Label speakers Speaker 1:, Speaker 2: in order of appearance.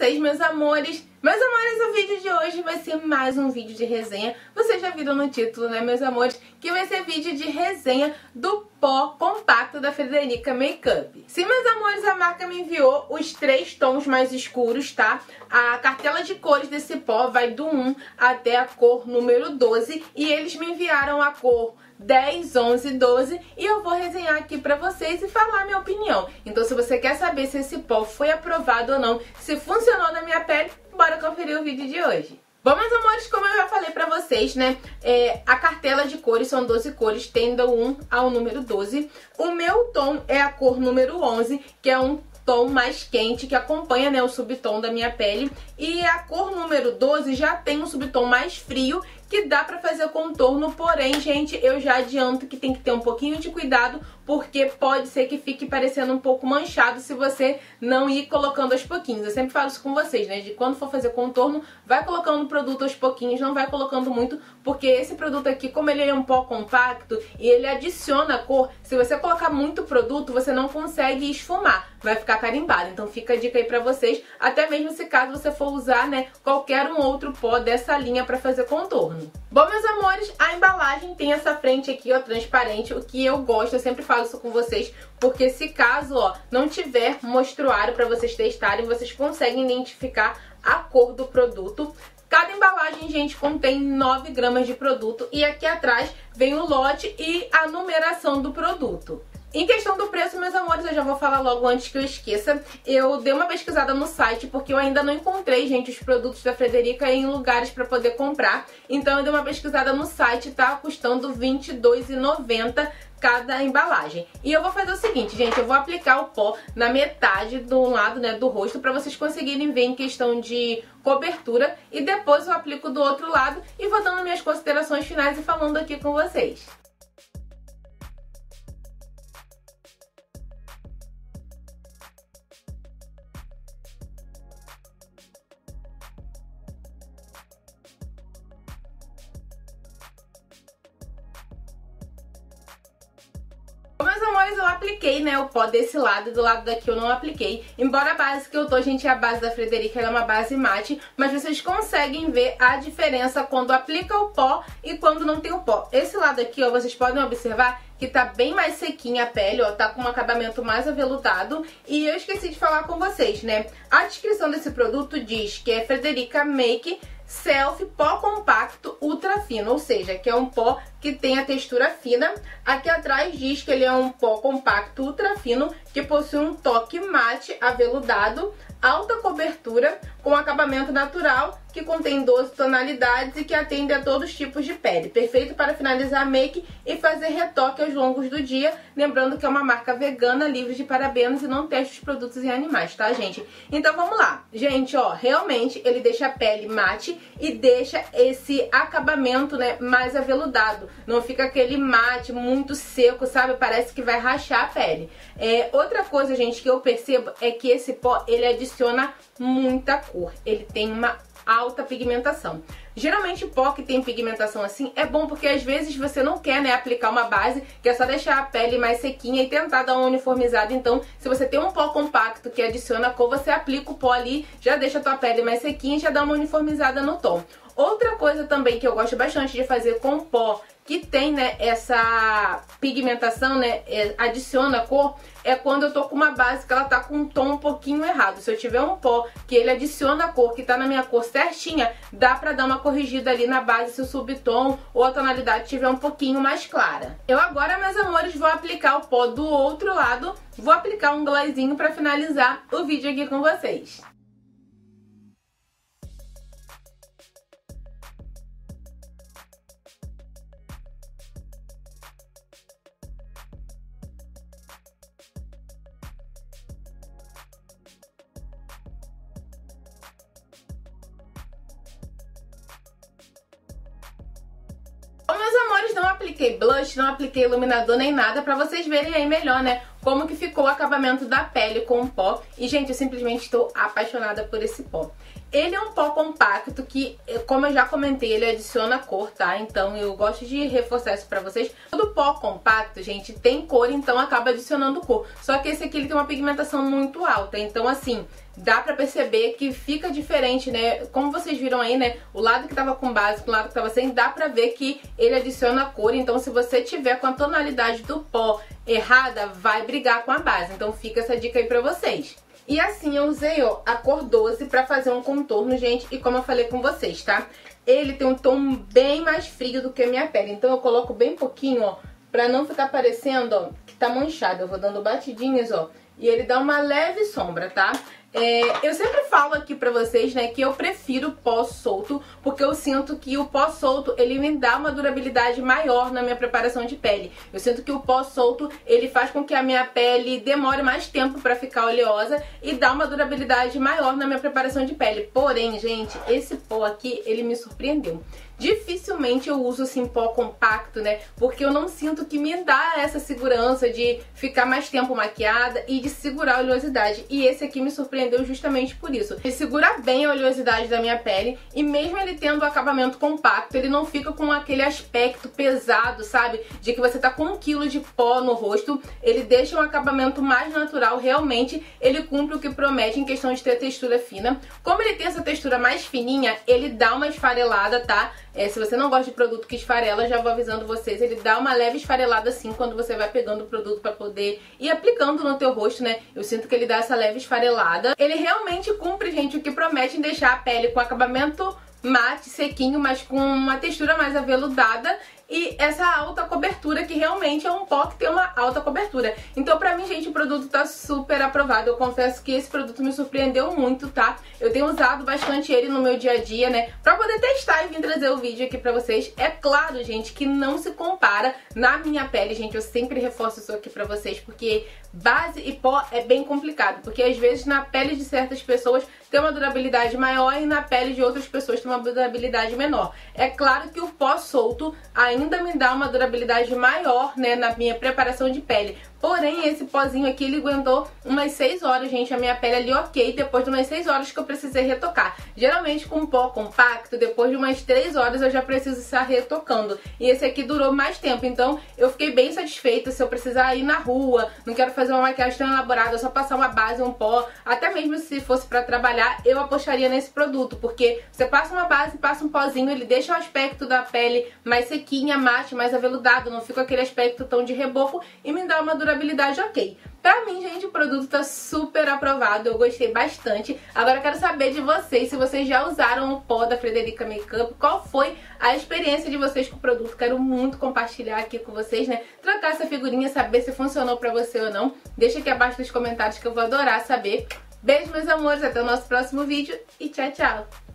Speaker 1: vocês, meus amores? Meus amores, o vídeo de hoje vai ser mais um vídeo de resenha. Vocês já viram no título, né, meus amores? Que vai ser vídeo de resenha do pó compacto da Frederica Makeup. Sim, meus amores, a marca me enviou os três tons mais escuros, tá? A cartela de cores desse pó vai do 1 até a cor número 12 e eles me enviaram a cor 10, 11, 12 e eu vou resenhar aqui pra vocês e falar minha opinião. Então se você quer saber se esse pó foi aprovado ou não, se funcionou na minha pele, bora conferir o vídeo de hoje. Bom, meus amores, como eu já falei pra vocês, né, é, a cartela de cores são 12 cores, tendo 1 ao número 12. O meu tom é a cor número 11, que é um tom mais quente que acompanha né, o subtom da minha pele. E a cor número 12 já tem um subtom mais frio que dá pra fazer contorno, porém, gente, eu já adianto que tem que ter um pouquinho de cuidado, porque pode ser que fique parecendo um pouco manchado se você não ir colocando aos pouquinhos. Eu sempre falo isso com vocês, né, de quando for fazer contorno, vai colocando o produto aos pouquinhos, não vai colocando muito, porque esse produto aqui, como ele é um pó compacto e ele adiciona cor, se você colocar muito produto, você não consegue esfumar, vai ficar carimbado. Então fica a dica aí pra vocês, até mesmo se caso você for usar, né, qualquer um outro pó dessa linha pra fazer contorno. Bom, meus amores, a embalagem tem essa frente aqui, ó, transparente, o que eu gosto, eu sempre falo isso com vocês, porque se caso, ó, não tiver mostruário para vocês testarem, vocês conseguem identificar a cor do produto. Cada embalagem, gente, contém 9 gramas de produto e aqui atrás vem o lote e a numeração do produto. Em questão do preço, meus amores, eu já vou falar logo antes que eu esqueça. Eu dei uma pesquisada no site porque eu ainda não encontrei, gente, os produtos da Frederica em lugares para poder comprar. Então eu dei uma pesquisada no site, tá custando R$22,90 cada embalagem. E eu vou fazer o seguinte, gente, eu vou aplicar o pó na metade do lado, né, do rosto para vocês conseguirem ver em questão de cobertura e depois eu aplico do outro lado e vou dando minhas considerações finais e falando aqui com vocês. Meus amores, eu apliquei, né, o pó desse lado e do lado daqui eu não apliquei. Embora a base que eu tô, gente, é a base da Frederica, ela é uma base mate, mas vocês conseguem ver a diferença quando aplica o pó e quando não tem o pó. Esse lado aqui, ó, vocês podem observar que tá bem mais sequinha a pele, ó, tá com um acabamento mais aveludado. E eu esqueci de falar com vocês, né, a descrição desse produto diz que é Frederica Make Self Pó Compacto Ultra Fino, ou seja, que é um pó que tem a textura fina. Aqui atrás diz que ele é um pó compacto ultra fino que possui um toque mate aveludado, alta cobertura, com acabamento natural, que contém 12 tonalidades e que atende a todos os tipos de pele. Perfeito para finalizar make e fazer retoque aos longos do dia. Lembrando que é uma marca vegana, livre de parabenos e não testa os produtos em animais, tá, gente? Então vamos lá. Gente, ó, realmente ele deixa a pele mate e deixa esse acabamento, né, mais aveludado. Não fica aquele mate muito seco, sabe? Parece que vai rachar a pele. É, outra coisa, gente, que eu percebo é que esse pó, ele adiciona muita cor. Ele tem uma alta pigmentação. Geralmente pó que tem pigmentação assim é bom porque às vezes você não quer né, aplicar uma base, quer só deixar a pele mais sequinha e tentar dar uma uniformizada. Então, se você tem um pó compacto que adiciona cor, você aplica o pó ali, já deixa a tua pele mais sequinha e já dá uma uniformizada no tom. Outra coisa também que eu gosto bastante de fazer com pó que tem, né, essa pigmentação, né, é, adiciona cor, é quando eu tô com uma base que ela tá com um tom um pouquinho errado. Se eu tiver um pó que ele adiciona a cor, que tá na minha cor certinha, dá pra dar uma corrigida ali na base se o subtom ou a tonalidade tiver um pouquinho mais clara. Eu agora, meus amores, vou aplicar o pó do outro lado, vou aplicar um glossinho pra finalizar o vídeo aqui com vocês. Apliquei blush, não apliquei iluminador nem nada pra vocês verem aí melhor, né? Como que ficou o acabamento da pele com o pó. E, gente, eu simplesmente estou apaixonada por esse pó. Ele é um pó compacto que, como eu já comentei, ele adiciona cor, tá? Então eu gosto de reforçar isso pra vocês. Todo pó compacto, gente, tem cor, então acaba adicionando cor. Só que esse aqui ele tem uma pigmentação muito alta, então assim, dá pra perceber que fica diferente, né? Como vocês viram aí, né? O lado que tava com base o lado que tava sem, dá pra ver que ele adiciona cor. Então se você tiver com a tonalidade do pó errada, vai brigar com a base. Então fica essa dica aí pra vocês. E assim eu usei, ó, a cor 12 pra fazer um contorno, gente, e como eu falei com vocês, tá? Ele tem um tom bem mais frio do que a minha pele, então eu coloco bem pouquinho, ó, pra não ficar parecendo, ó, que tá manchado. Eu vou dando batidinhas, ó, e ele dá uma leve sombra, tá? É, eu sempre falo aqui pra vocês, né, que eu prefiro pó solto, porque eu sinto que o pó solto, ele me dá uma durabilidade maior na minha preparação de pele. Eu sinto que o pó solto, ele faz com que a minha pele demore mais tempo pra ficar oleosa e dá uma durabilidade maior na minha preparação de pele. Porém, gente, esse pó aqui, ele me surpreendeu. Dificilmente eu uso assim pó compacto, né? Porque eu não sinto que me dá essa segurança de ficar mais tempo maquiada e de segurar a oleosidade. E esse aqui me surpreendeu justamente por isso. Ele segura bem a oleosidade da minha pele e mesmo ele tendo o acabamento compacto, ele não fica com aquele aspecto pesado, sabe? De que você tá com um quilo de pó no rosto. Ele deixa um acabamento mais natural, realmente ele cumpre o que promete em questão de ter textura fina. Como ele tem essa textura mais fininha, ele dá uma esfarelada, tá? É, se você não gosta de produto que esfarela, já vou avisando vocês, ele dá uma leve esfarelada assim quando você vai pegando o produto para poder ir aplicando no teu rosto, né? Eu sinto que ele dá essa leve esfarelada. Ele realmente cumpre, gente, o que promete em deixar a pele com acabamento mate, sequinho, mas com uma textura mais aveludada e essa alta cobertura, que realmente é um pó que tem uma alta cobertura. Então, pra mim, gente, o produto tá super aprovado. Eu confesso que esse produto me surpreendeu muito, tá? Eu tenho usado bastante ele no meu dia a dia, né? Pra poder testar e vir trazer o vídeo aqui pra vocês. É claro, gente, que não se compara na minha pele, gente. Eu sempre reforço isso aqui pra vocês, porque base e pó é bem complicado. Porque às vezes na pele de certas pessoas tem uma durabilidade maior e na pele de outras pessoas tem uma durabilidade menor. É claro que o pó solto ainda me dá uma durabilidade maior, né, na minha preparação de pele. Porém, esse pozinho aqui, ele aguentou umas 6 horas, gente. A minha pele ali ok, depois de umas 6 horas que eu precisei retocar. Geralmente, com pó compacto, depois de umas 3 horas eu já preciso estar retocando. E esse aqui durou mais tempo, então eu fiquei bem satisfeita. Se eu precisar ir na rua, não quero fazer uma maquiagem tão elaborada, só passar uma base, um pó, até mesmo se fosse pra trabalhar, eu apostaria nesse produto. Porque você passa uma base, passa um pozinho, ele deixa o aspecto da pele mais sequinha, mate, mais aveludado, não fica aquele aspecto tão de rebofo e me dá uma durabilidade durabilidade ok. Pra mim, gente, o produto tá super aprovado, eu gostei bastante. Agora eu quero saber de vocês, se vocês já usaram o pó da Frederica Makeup, qual foi a experiência de vocês com o produto. Quero muito compartilhar aqui com vocês, né? Trocar essa figurinha, saber se funcionou pra você ou não. Deixa aqui abaixo nos comentários que eu vou adorar saber. Beijo, meus amores, até o nosso próximo vídeo e tchau, tchau!